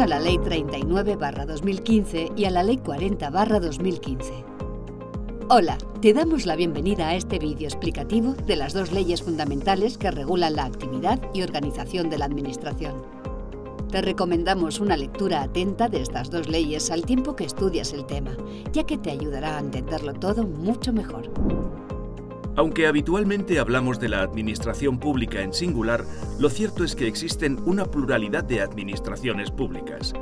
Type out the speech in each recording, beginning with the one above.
a la Ley 39-2015 y a la Ley 40-2015. Hola, te damos la bienvenida a este vídeo explicativo de las dos leyes fundamentales que regulan la actividad y organización de la Administración. Te recomendamos una lectura atenta de estas dos leyes al tiempo que estudias el tema, ya que te ayudará a entenderlo todo mucho mejor. Aunque habitualmente hablamos de la administración pública en singular, lo cierto es que existen una pluralidad de administraciones públicas.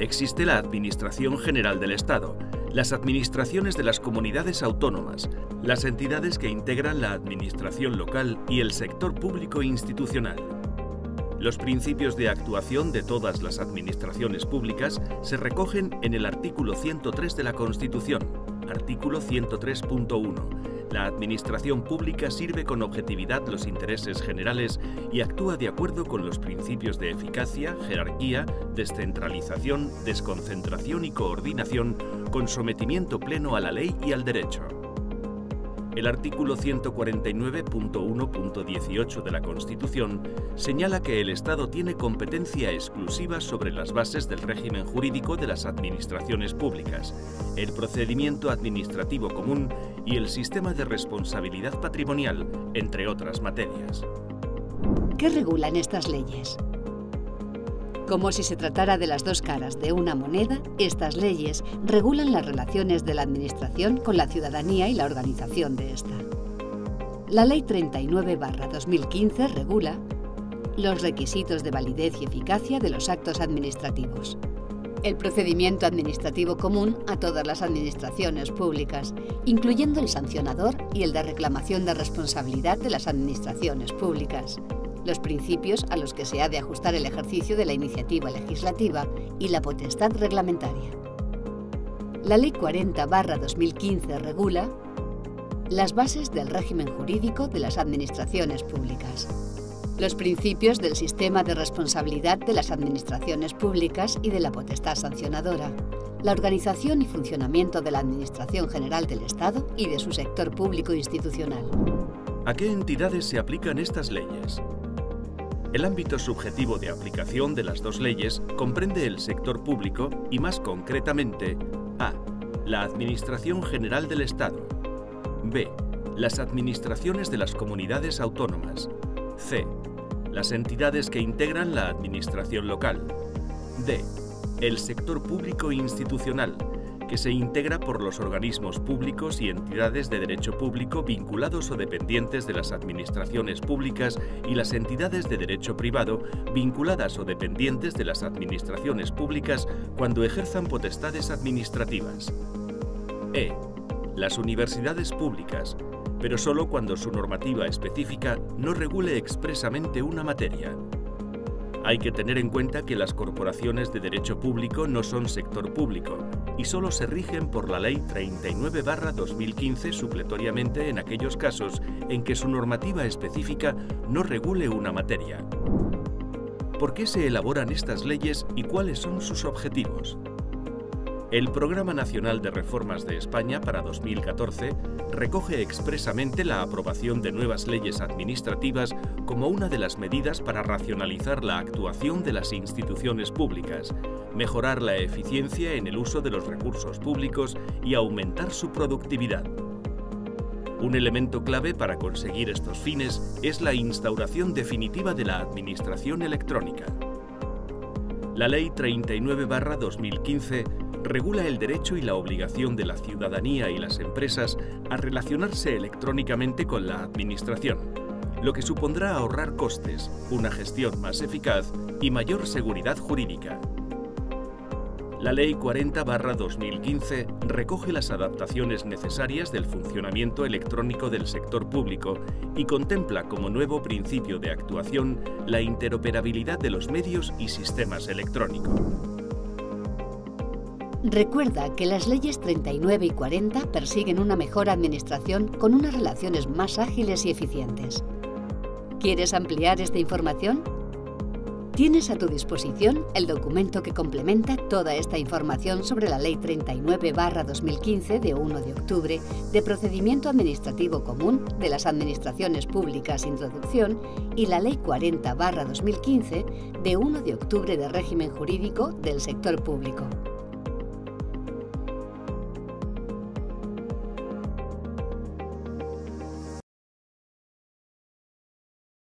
Existe la Administración General del Estado, las administraciones de las comunidades autónomas, las entidades que integran la administración local y el sector público institucional. Los principios de actuación de todas las administraciones públicas se recogen en el artículo 103 de la Constitución, artículo 103.1 la administración pública sirve con objetividad los intereses generales y actúa de acuerdo con los principios de eficacia, jerarquía, descentralización, desconcentración y coordinación, con sometimiento pleno a la ley y al derecho. El artículo 149.1.18 de la Constitución señala que el Estado tiene competencia exclusiva sobre las bases del régimen jurídico de las administraciones públicas, el procedimiento administrativo común y el sistema de responsabilidad patrimonial, entre otras materias. ¿Qué regulan estas leyes? Como si se tratara de las dos caras de una moneda, estas leyes regulan las relaciones de la Administración con la ciudadanía y la organización de esta. La Ley 39-2015 regula los requisitos de validez y eficacia de los actos administrativos, el procedimiento administrativo común a todas las administraciones públicas, incluyendo el sancionador y el de reclamación de responsabilidad de las administraciones públicas, los principios a los que se ha de ajustar el ejercicio de la iniciativa legislativa y la potestad reglamentaria. La Ley 40-2015 regula las bases del régimen jurídico de las administraciones públicas, los principios del sistema de responsabilidad de las administraciones públicas y de la potestad sancionadora, la organización y funcionamiento de la Administración General del Estado y de su sector público institucional. ¿A qué entidades se aplican estas leyes? El ámbito subjetivo de aplicación de las dos leyes comprende el sector público y más concretamente a. La Administración General del Estado b. Las administraciones de las comunidades autónomas c. Las entidades que integran la administración local d. El sector público institucional que se integra por los organismos públicos y entidades de derecho público vinculados o dependientes de las administraciones públicas y las entidades de derecho privado vinculadas o dependientes de las administraciones públicas cuando ejerzan potestades administrativas. E. Las universidades públicas, pero solo cuando su normativa específica no regule expresamente una materia. Hay que tener en cuenta que las corporaciones de derecho público no son sector público y solo se rigen por la Ley 39-2015 supletoriamente en aquellos casos en que su normativa específica no regule una materia. ¿Por qué se elaboran estas leyes y cuáles son sus objetivos? El Programa Nacional de Reformas de España para 2014 recoge expresamente la aprobación de nuevas leyes administrativas como una de las medidas para racionalizar la actuación de las instituciones públicas, mejorar la eficiencia en el uso de los recursos públicos y aumentar su productividad. Un elemento clave para conseguir estos fines es la instauración definitiva de la administración electrónica. La Ley 39-2015 regula el derecho y la obligación de la ciudadanía y las empresas a relacionarse electrónicamente con la Administración, lo que supondrá ahorrar costes, una gestión más eficaz y mayor seguridad jurídica. La Ley 40-2015 recoge las adaptaciones necesarias del funcionamiento electrónico del sector público y contempla como nuevo principio de actuación la interoperabilidad de los medios y sistemas electrónicos. Recuerda que las leyes 39 y 40 persiguen una mejor administración con unas relaciones más ágiles y eficientes. ¿Quieres ampliar esta información? Tienes a tu disposición el documento que complementa toda esta información sobre la Ley 39-2015 de 1 de octubre de Procedimiento Administrativo Común de las Administraciones Públicas Introducción y la Ley 40-2015 de 1 de octubre de Régimen Jurídico del Sector Público.